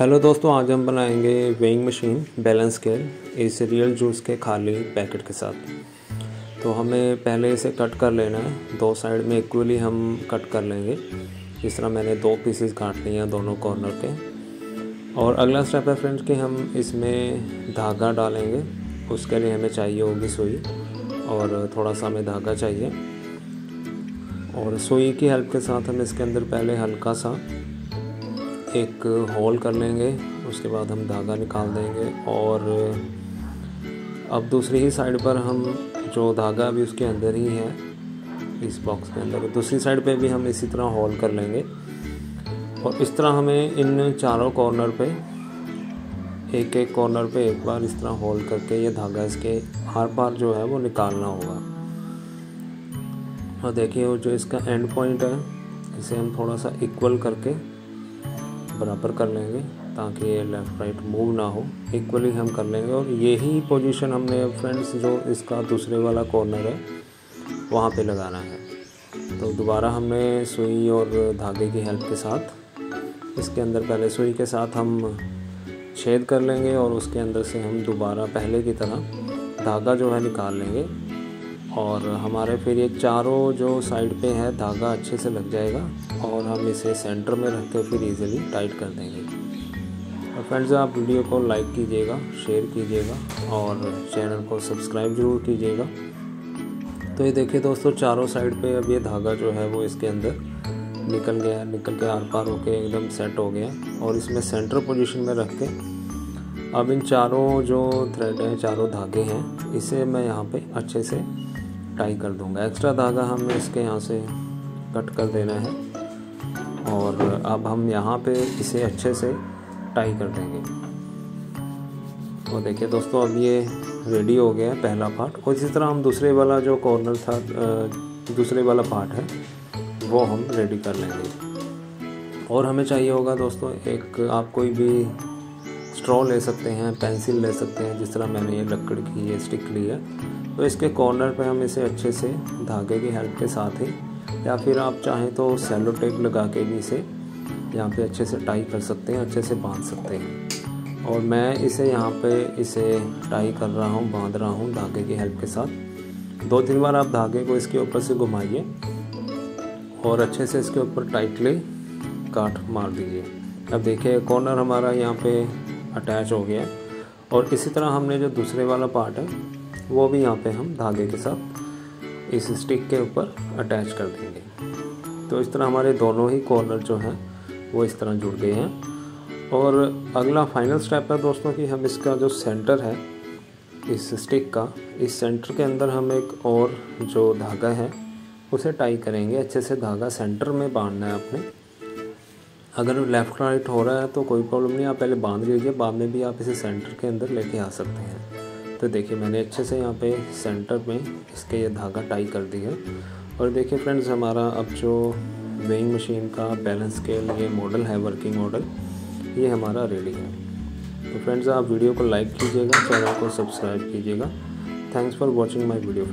Hello दोस्तों, आज हम बनाएँगे वेइंग मशीन बैलेंस स्केल इस रियल जूस के खाली पैकेट के साथ। तो हमें पहले इसे कट कर लेना है। दो साइड में इक्वली हम कट कर लेंगे। इस तरह मैंने दो पीसेस काट लिए हैं दोनों कॉर्नर के और अगला स्टेप है फ्रेंड्स कि हम इसमें धागा डालेंगे। उसके लिए हमें चाहिए होगी सुई। और थोड़ा सा हमें धागा चाहिए। और सुई की हेल्प के साथ हम इसके अंदर पहले हल्का सा एक होल कर लेंगे, उसके बाद हम धागा निकाल देंगे और अब दूसरी ही साइड पर हम जो धागा अभी उसके अंदर ही है, इस बॉक्स के अंदर, दूसरी साइड पे भी हम इसी तरह होल कर लेंगे। और इस तरह हमें इन चारों कॉर्नर पे, एक एक कॉर्नर पे एक बार इस तरह होल करके ये धागा इसके हर पार जो है वो निकालना होगा। और देखिए वो जो इसका एंड पॉइंट है, इसे हम थोड़ा सा इक्वल करके बराबर कर लेंगे ताकि ये लेफ़्ट राइट मूव ना हो। इक्वली हम कर लेंगे और यही पोजीशन हमने फ्रेंड्स जो इसका दूसरे वाला कॉर्नर है, वहाँ पे लगाना है। तो दोबारा हमने सुई और धागे की हेल्प के साथ, इसके अंदर पहले सुई के साथ हम छेद कर लेंगे और उसके अंदर से हम दोबारा पहले की तरह धागा जो है निकाल लेंगे। और हमारे फिर ये चारों जो साइड पे है, धागा अच्छे से लग जाएगा और हम इसे सेंटर में रखते के फिर इजीली टाइट कर देंगे। और फ्रेंड्स आप वीडियो को लाइक कीजिएगा शेयर कीजिएगा और चैनल को सब्सक्राइब ज़रूर कीजिएगा। तो ये देखिए दोस्तों, चारों साइड पे अब ये धागा जो है वो इसके अंदर निकल गया निकल के आर पार होके एकदम सेट हो गया और इसमें सेंटर पोजीशन में रख के अब इन चारों जो थ्रेड हैं, चारों धागे हैं, इसे मैं यहाँ पे अच्छे से टाई कर दूँगा। एक्स्ट्रा धागा हमें इसके यहाँ से कट कर देना है। और अब हम यहाँ पे इसे अच्छे से टाई कर देंगे। और देखिए दोस्तों, अब ये रेडी हो गया है पहला पार्ट और इसी तरह हम दूसरे वाला जो कॉर्नर था दूसरे वाला पार्ट है, वो हम रेडी कर लेंगे। और हमें चाहिए होगा दोस्तों, एक आप कोई भी स्ट्रॉ ले सकते हैं पेंसिल ले सकते हैं, जिस तरह मैंने ये लकड़ की, ये स्टिक ली है। तो इसके कॉर्नर पे हम इसे अच्छे से धागे की हेल्प के साथ ही, या फिर आप चाहें तो सेलो टेप लगा के भी इसे यहाँ पे अच्छे से टाई कर सकते हैं, अच्छे से बाँध सकते हैं। और मैं इसे यहाँ पे इसे टाई कर रहा हूँ, बाँध रहा हूँ धागे की हेल्प के साथ। दो तीन बार आप धागे को इसके ऊपर से घुमाइए और अच्छे से इसके ऊपर टाइटली काट मार दीजिए। अब देखिए कॉर्नर हमारा यहाँ पे अटैच हो गया। और इसी तरह हमने जो दूसरे वाला पार्ट है वो भी यहाँ पे हम धागे के साथ इस स्टिक के ऊपर अटैच कर देंगे। तो इस तरह हमारे दोनों ही कॉर्नर जो हैं, वो इस तरह जुड़ गए हैं। और अगला फाइनल स्टेप है दोस्तों कि हम इसका जो सेंटर है, इस स्टिक का, इस सेंटर के अंदर हम एक और जो धागा है, उसे टाई करेंगे। अच्छे से धागा सेंटर में बांधना है आपने। अगर लेफ़्ट राइट हो रहा है तो कोई प्रॉब्लम नहीं, आप पहले बाँध लीजिए, बाद में भी आप इसे सेंटर के अंदर लेके आ सकते हैं। तो देखिए, मैंने अच्छे से यहाँ पे सेंटर में इसके ये धागा टाई कर दिया और देखिए फ्रेंड्स हमारा अब जो वेइंग मशीन का बैलेंस स्केल ये मॉडल है वर्किंग मॉडल ये हमारा रेडी है। तो फ्रेंड्स आप वीडियो को लाइक कीजिएगा चैनल को सब्सक्राइब कीजिएगा। Thanks for watching my video